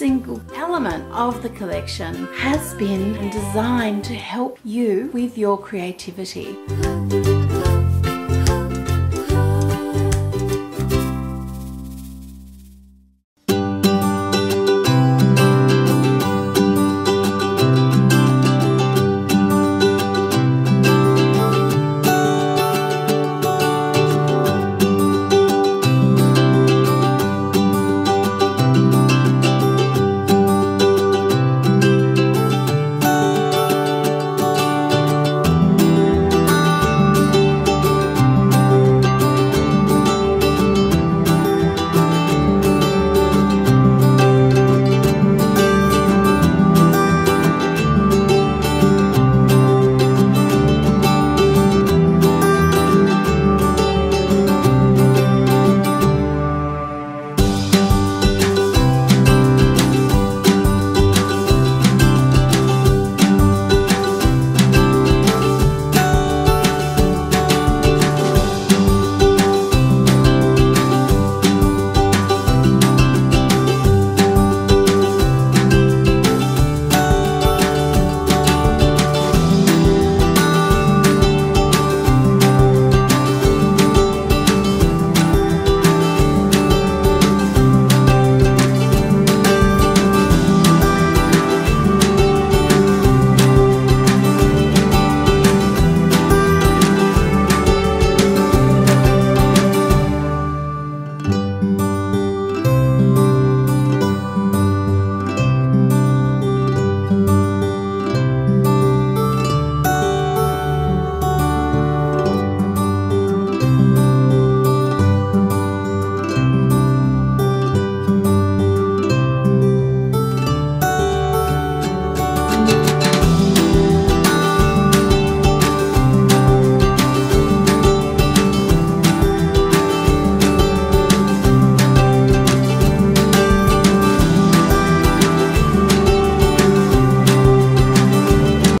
single element of the collection has been designed to help you with your creativity.